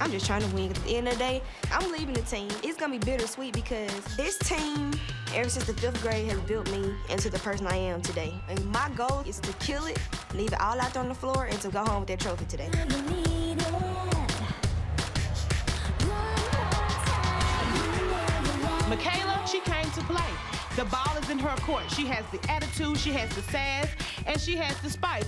I'm just trying to win. At the end of the day, I'm leaving the team. It's gonna be bittersweet because this team, ever since the fifth grade, has built me into the person I am today. And my goal is to kill it, leave it all out on the floor, and to go home with that trophy today. Makalah, she came to play. The ball is in her court. She has the attitude, she has the sass, and she has the spice.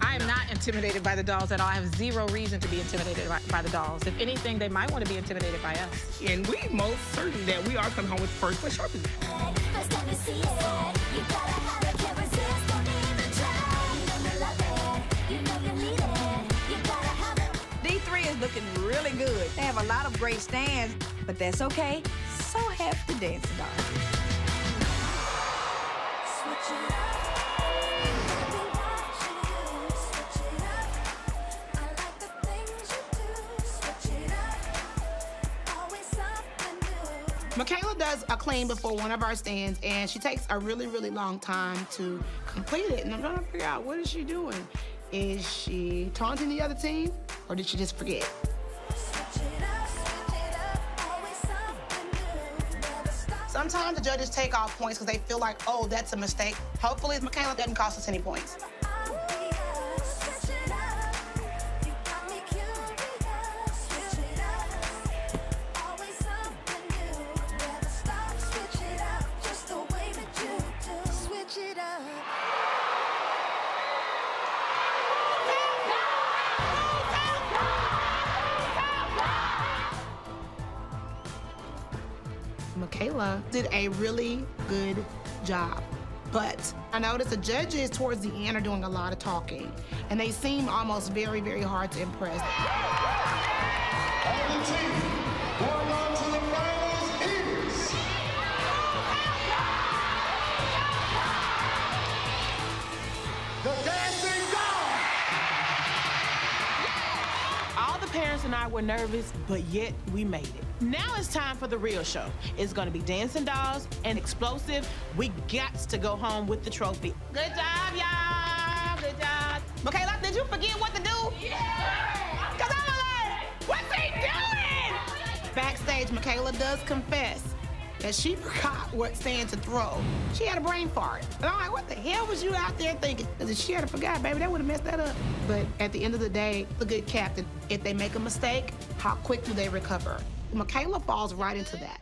I am not intimidated by the dolls at all. I have zero reason to be intimidated by, by the dolls. If anything, they might want to be intimidated by us. And we most certain that we are coming home with first place trophy. Good. They have a lot of great stands, but that's okay. So have the dancing dolls. Makalah does a clean before one of our stands, and she takes a really, really long time to complete it. And I'm trying to figure out what is she doing? Is she taunting the other team, or did she just forget? Sometimes the judges take off points because they feel like, oh, that's a mistake. Hopefully, Makalah doesn't cost us any points. Makalah did a really good job. But I noticed the judges towards the end are doing a lot of talking, and they seem almost very, very hard to impress. And the team going on to the finals is... The parents and I were nervous, but yet we made it. Now it's time for the real show. It's gonna be dancing dolls and explosive. We got to go home with the trophy. Good job, y'all. Good job. Makalah, did you forget what to do? Yeah. Cause I was like, what's he doing? Backstage, Makalah does confess that she forgot what stand to throw. She had a brain fart. And I'm like, what the hell was you out there thinking? Because if she had forgot, baby, that would have messed that up. But at the end of the day, the good captain, if they make a mistake, how quick do they recover? Makalah falls right into that.